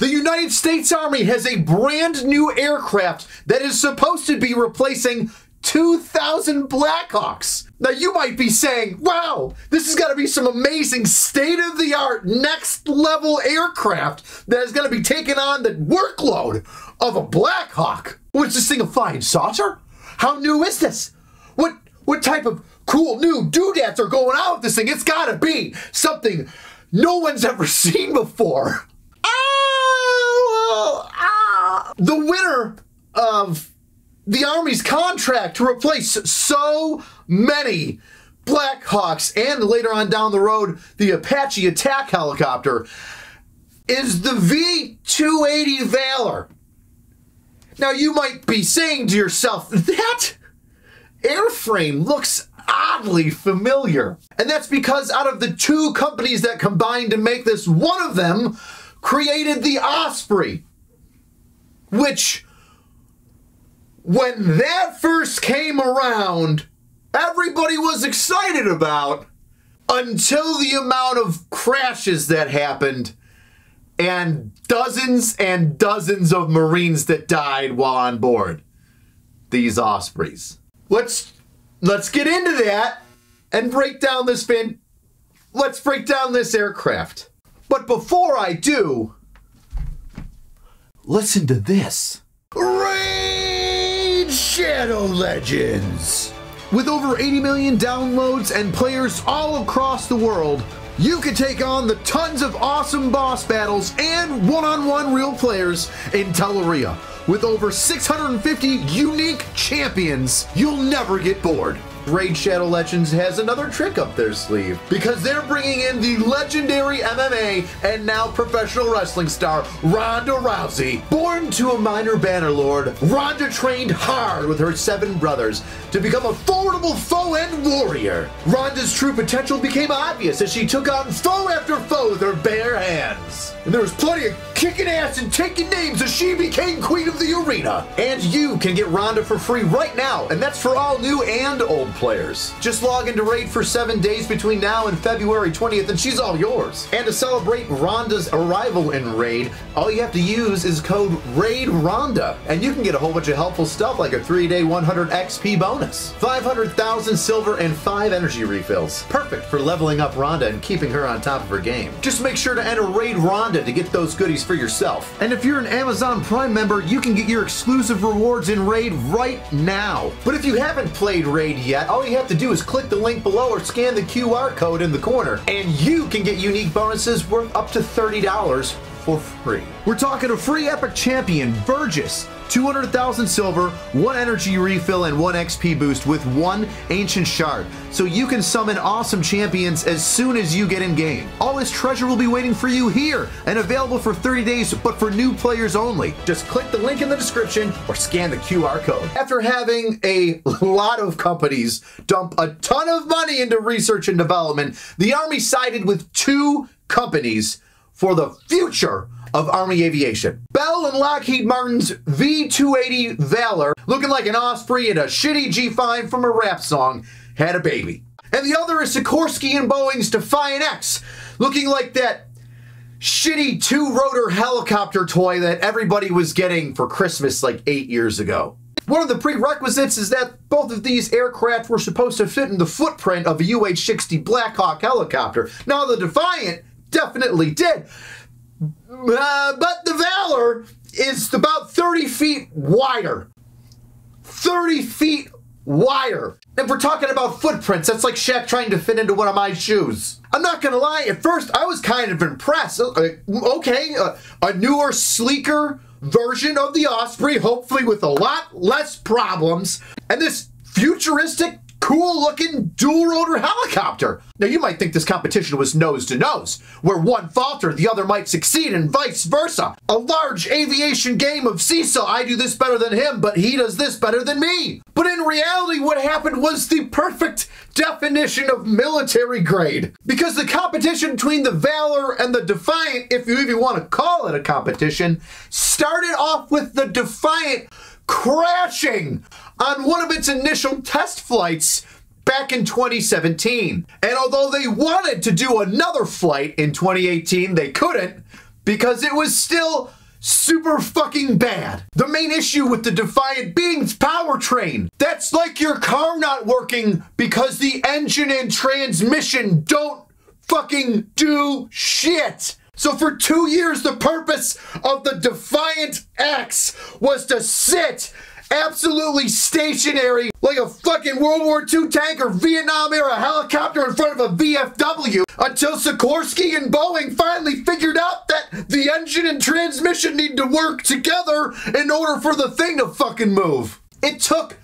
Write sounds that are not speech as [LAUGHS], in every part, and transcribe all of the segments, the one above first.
The United States Army has a brand new aircraft that is supposed to be replacing 2,000 Blackhawks. Now, you might be saying, wow, this has got to be some amazing state of the art, next level aircraft that is going to be taking on the workload of a Blackhawk. What's this thing a flying saucer? How new is this? What, what type of cool new doodads are going on with this thing? It's got to be something no one's ever [LAUGHS] seen before. Ah, ah. The winner of the Army's contract to replace so many Blackhawks and later on down the road, the Apache attack helicopter is the V 280 Valor. Now, you might be saying to yourself, that airframe looks oddly familiar. And that's because out of the two companies that combined to make this, one of them created the Osprey, which when that first came around, everybody was excited about until the amount of crashes that happened and dozens and dozens of Marines that died while on board these Ospreys. Let's let's get into that and break down this fan. Let's break down this aircraft. But before I do, listen to this. Raid Shadow Legends. With over 80 million downloads and players all across the world, you can take on the tons of awesome boss battles and one-on-one real players in Teleria. With over 650 unique champions, you'll never get bored. Raid Shadow Legends has another trick up their sleeve because they're bringing in the legendary MMA and now professional wrestling star Ronda Rousey. Born to a minor banner lord, Ronda trained hard with her seven brothers to become a formidable foe and warrior. Ronda's true potential became obvious as she took on foe after foe with her bare hands. And there was plenty of kicking ass and taking names as she became queen of the arena. And you can get Ronda for free right now, and that's for all new and old players. Just log into Raid for seven days between now and February 20th, and she's all yours. And to celebrate Ronda's arrival in Raid, all you have to use is code RAID Ronda, and you can get a whole bunch of helpful stuff like a three-day 100 XP bonus, 500,000 silver, and five energy refills. Perfect for leveling up Ronda and keeping her on top of her game. Just make sure to enter Raid Ronda to get those goodies for yourself. And if you're an Amazon Prime member, you can get your exclusive rewards in Raid right now. But if you haven't played Raid yet, all you have to do is click the link below or scan the QR code in the corner, and you can get unique bonuses worth up to $30 for free. We're talking a free epic champion, Burgess, 200,000 silver, one energy refill, and one XP boost with one ancient shard. So you can summon awesome champions as soon as you get in game. All this treasure will be waiting for you here and available for 30 days, but for new players only. Just click the link in the description or scan the QR code. After having a [LAUGHS] lot of companies dump a ton of money into research and development, the Army sided with two companies for the future of Army aviation. Bell and Lockheed Martin's V-280 Valor, looking like an Osprey and a shitty G5 from a rap song, had a baby. And the other is Sikorsky and Boeing's Defiant X, looking like that shitty two-rotor helicopter toy that everybody was getting for Christmas like eight years ago. One of the prerequisites is that both of these aircraft were supposed to fit in the footprint of a UH-60 Blackhawk helicopter. Now the Defiant definitely did. Uh, but the Valor is about 30 feet wider. 30 feet wider. If we're talking about footprints, that's like Shaq trying to fit into one of my shoes. I'm not gonna lie, at first I was kind of impressed. Uh, okay, uh, a newer, sleeker version of the Osprey, hopefully with a lot less problems. And this futuristic cool looking dual rotor helicopter. Now you might think this competition was nose to nose, where one faltered, the other might succeed and vice versa. A large aviation game of seesaw, I do this better than him, but he does this better than me. But in reality, what happened was the perfect definition of military grade. Because the competition between the Valor and the Defiant, if you even want to call it a competition, started off with the Defiant crashing on one of its initial test flights back in 2017. And although they wanted to do another flight in 2018, they couldn't because it was still super fucking bad. The main issue with the Defiant being's powertrain. That's like your car not working because the engine and transmission don't fucking do shit. So for two years, the purpose of the Defiant X was to sit absolutely stationary like a fucking World War II tank or Vietnam era helicopter in front of a VFW until Sikorsky and Boeing finally figured out that the engine and transmission need to work together in order for the thing to fucking move. It took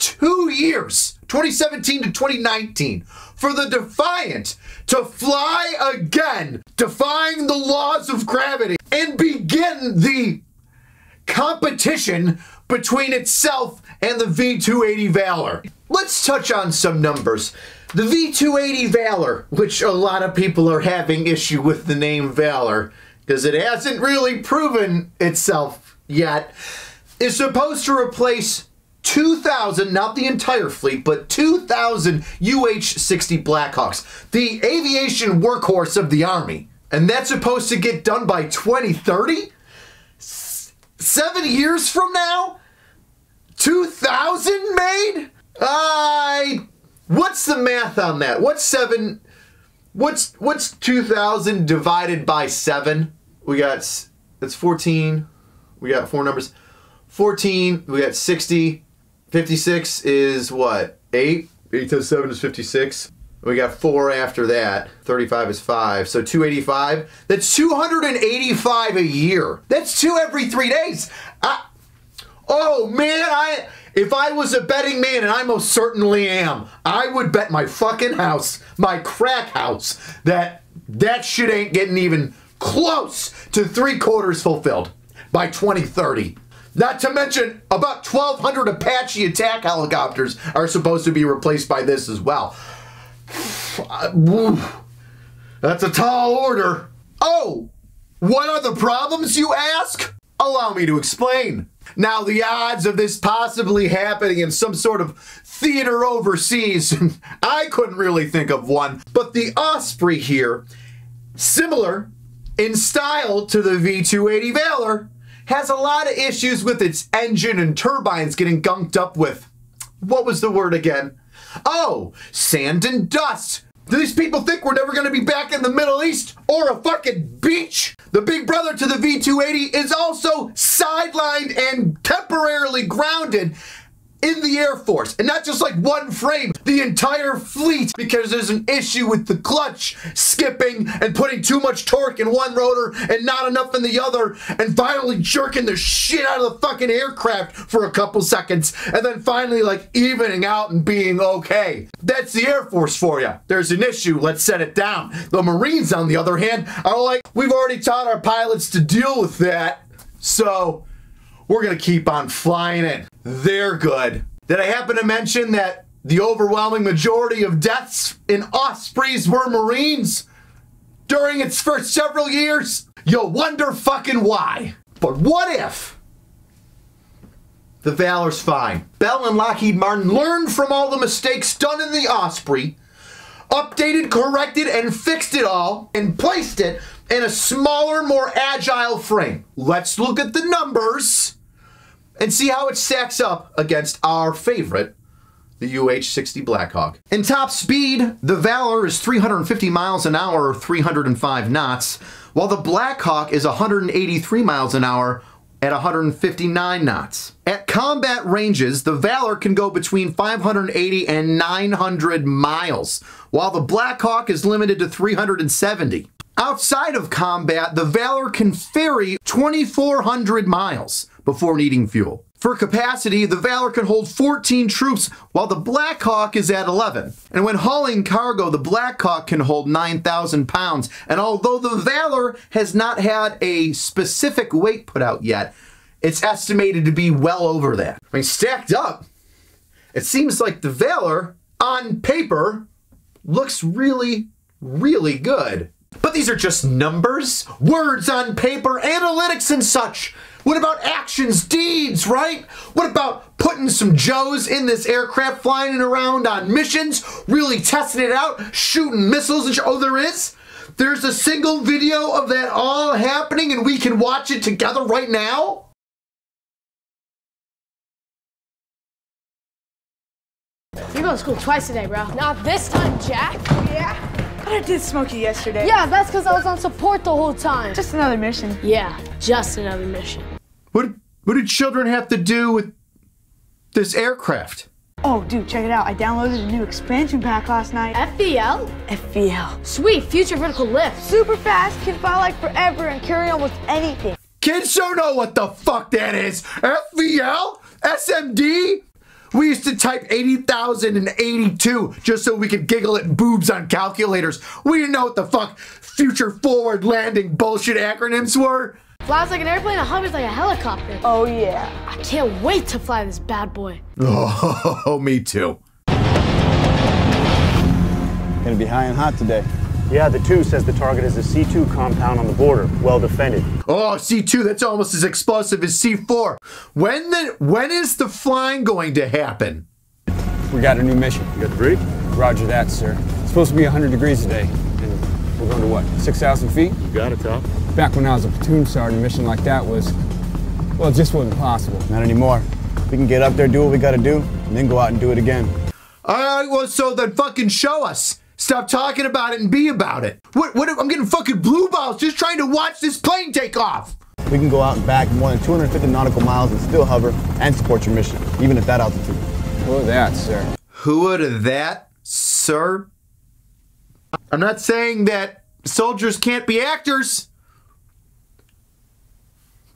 two years, 2017 to 2019, for the Defiant to fly again, defying the laws of gravity, and begin the competition between itself and the V280 Valor. Let's touch on some numbers. The V280 Valor, which a lot of people are having issue with the name Valor, because it hasn't really proven itself yet, is supposed to replace 2,000, not the entire fleet, but 2,000 UH-60 Blackhawks, the aviation workhorse of the Army. And that's supposed to get done by 2030? S seven years from now? 2,000 made? I. What's the math on that? What's seven? What's what's 2,000 divided by seven? We got that's 14. We got four numbers. 14. We got 60. 56 is what? Eight. Eight times seven is 56. We got four after that. 35 is five. So 285. That's 285 a year. That's two every three days. I, Oh man, I if I was a betting man, and I most certainly am, I would bet my fucking house, my crack house, that that shit ain't getting even close to three quarters fulfilled by 2030. Not to mention, about 1,200 Apache attack helicopters are supposed to be replaced by this as well. Uh, That's a tall order. Oh, what are the problems, you ask? Allow me to explain. Now, the odds of this possibly happening in some sort of theater overseas, [LAUGHS] I couldn't really think of one. But the Osprey here, similar in style to the V280 Valor, has a lot of issues with its engine and turbines getting gunked up with. What was the word again? Oh, sand and dust do these people think we're never to be back in the Middle East or a fucking beach? The big brother to the V280 is also sidelined and temporarily grounded in the Air Force. And not just like one frame, the entire fleet, because there's an issue with the clutch skipping and putting too much torque in one rotor and not enough in the other, and finally jerking the shit out of the fucking aircraft for a couple seconds, and then finally like evening out and being okay. That's the Air Force for you. There's an issue, let's set it down. The Marines, on the other hand, are like, we've already taught our pilots to deal with that, so we're gonna keep on flying it. They're good. Did I happen to mention that the overwhelming majority of deaths in Ospreys were Marines during its first several years? You'll wonder fucking why. But what if the Valor's fine? Bell and Lockheed Martin learned from all the mistakes done in the Osprey, updated, corrected, and fixed it all, and placed it in a smaller, more agile frame. Let's look at the numbers and see how it stacks up against our favorite, the UH-60 Blackhawk. In top speed, the Valor is 350 miles an hour or 305 knots, while the Blackhawk is 183 miles an hour at 159 knots. At combat ranges, the Valor can go between 580 and 900 miles, while the Blackhawk is limited to 370. Outside of combat, the Valor can ferry 2,400 miles before needing fuel. For capacity, the Valor can hold 14 troops, while the Blackhawk is at 11. And when hauling cargo, the Blackhawk can hold 9,000 pounds. And although the Valor has not had a specific weight put out yet, it's estimated to be well over that. I mean, stacked up, it seems like the Valor, on paper, looks really, really good. But these are just numbers, words on paper, analytics and such. What about actions, deeds, right? What about putting some Joes in this aircraft, flying it around on missions, really testing it out, shooting missiles and sh- Oh, there is? There's a single video of that all happening and we can watch it together right now? You go to school twice a day, bro. Not this time, Jack. Yeah, but I did smoke you yesterday. Yeah, that's because I was on support the whole time. Just another mission. Yeah, just another mission. What, what do children have to do with this aircraft? Oh, dude, check it out. I downloaded a new expansion pack last night. FVL? FVL. Sweet, future vertical lift. Super fast, can fly like forever and carry almost anything. Kids don't know what the fuck that is. FVL? SMD? We used to type 80,082 just so we could giggle at boobs on calculators. We didn't know what the fuck future forward landing bullshit acronyms were. Flies like an airplane and is like a helicopter. Oh, yeah. I can't wait to fly this bad boy. [LAUGHS] Oh, me too. Gonna be high and hot today. Yeah, the 2 says the target is a C2 compound on the border, well defended. Oh, C2, that's almost as explosive as C4. When the when is the flying going to happen? We got a new mission. You got the brief? Roger that, sir. It's supposed to be 100 degrees today. And we're going to what, 6,000 feet? You got it, Tom. Back when I was a platoon sergeant, a mission like that was, well, it just wasn't possible. Not anymore. We can get up there, do what we gotta do, and then go out and do it again. All right, well, so then fucking show us. Stop talking about it and be about it. What? What? I'm getting fucking blue balls just trying to watch this plane take off. We can go out and back more than 250 nautical miles and still hover and support your mission, even at that altitude. Well, that, sir. Who would have that, sir? I'm not saying that soldiers can't be actors.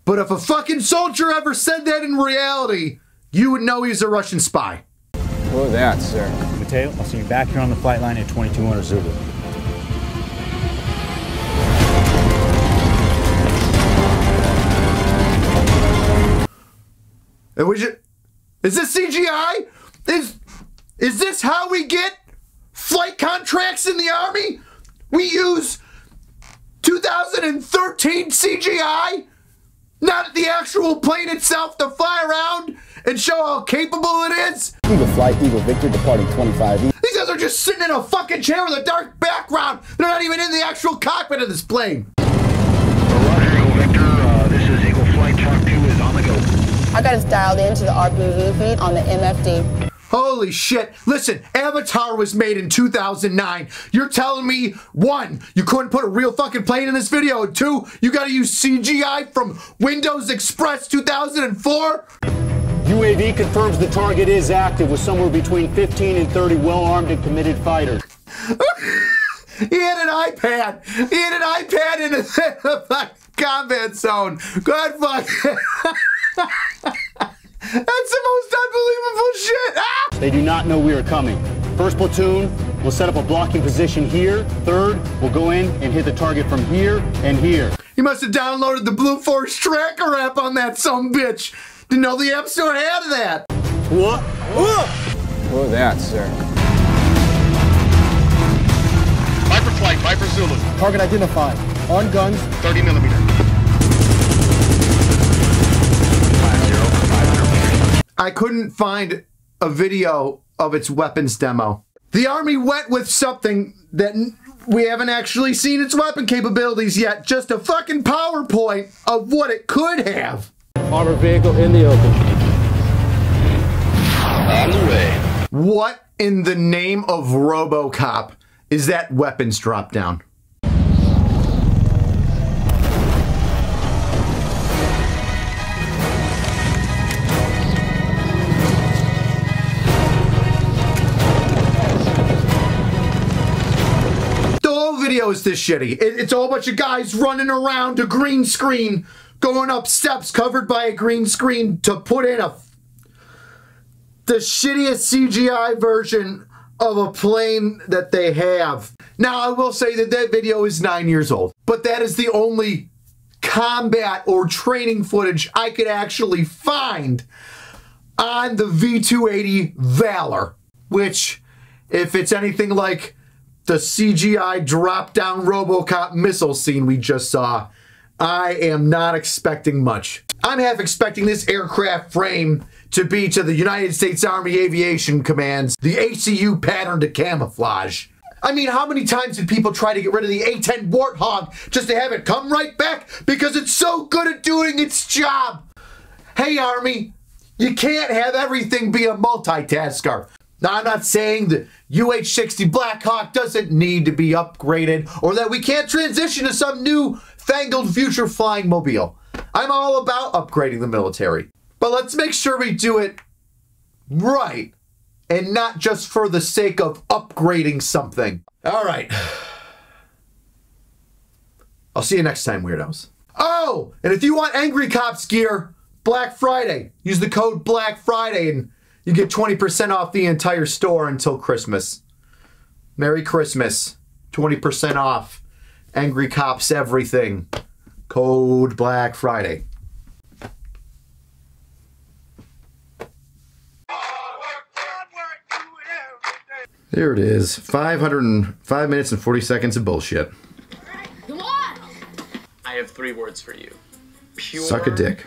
But if a fucking soldier ever said that in reality, you would know he's a Russian spy. Well, that, sir. Mateo, I'll see you back here on the flight line at 2200 Zulu. And we is this CGI? Is is this how we get flight contracts in the army? We use 2013 CGI, not the actual plane itself to fly around and show how capable it is. Eagle Flight, Eagle Victor, departing 25 These guys are just sitting in a fucking chair with a dark background. They're not even in the actual cockpit of this plane. Roger, Eagle Victor. Uh, this is Eagle Flight. Chalk 2 is on the go. I got us dialed into the RPV feed on the MFD. Holy shit. Listen, Avatar was made in 2009. You're telling me, one, you couldn't put a real fucking plane in this video, and two, you gotta use CGI from Windows Express 2004? UAV confirms the target is active with somewhere between 15 and 30 well armed and committed fighters. [LAUGHS] He had an iPad. He had an iPad in the [LAUGHS] combat zone. Good fuck. [LAUGHS] That's the most unbelievable shit. Ah! They do not know we are coming. First platoon will set up a blocking position here. Third will go in and hit the target from here and here. He must have downloaded the Blue Force Tracker app on that some bitch. Didn't know the App Store had that. What? Well, that, sir. Viper Flight, Viper Zulu. Target identified. On guns. 30 millimeter. I couldn't find a video of its weapons demo. The Army went with something that we haven't actually seen its weapon capabilities yet. Just a fucking PowerPoint of what it could have. Armor vehicle in the open. On the way. What in the name of Robocop is that weapons drop down? The video is this shitty. It- it's a whole bunch of guys running around a green screen, going up steps covered by a green screen to put in a the shittiest CGI version of a plane that they have. Now, I will say that that video is nine years old, but that is the only combat or training footage I could actually find on the V280 Valor, which, if it's anything like the CGI drop down Robocop missile scene we just saw, I am not expecting much. I'm half expecting this aircraft frame to be to the United States Army Aviation Command's the ACU pattern to camouflage. I mean, how many times did people try to get rid of the A10 Warthog just to have it come right back because it's so good at doing its job? Hey, Army, you can't have everything be a multitasker. Now, I'm not saying the UH-60 Blackhawk doesn't need to be upgraded or that we can't transition to some new fangled future flying mobile. I'm all about upgrading the military. But let's make sure we do it right and not just for the sake of upgrading something. All right. [SIGHS] I'll see you next time, weirdos. Oh, and if you want Angry Cops gear, Black Friday, use the code Black Friday and you get 20% off the entire store until Christmas. Merry Christmas. 20% off. Angry Cops everything. Code Black Friday. There it is. 505 minutes and 40 seconds of bullshit. Come on! I have three words for you. Pure Suck a dick.